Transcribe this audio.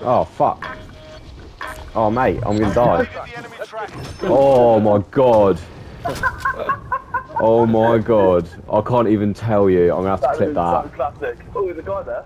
Oh fuck. Oh mate, I'm gonna die. Oh my god. Oh my god. I can't even tell you. I'm gonna have to clip that. classic. Oh, there's a guy there.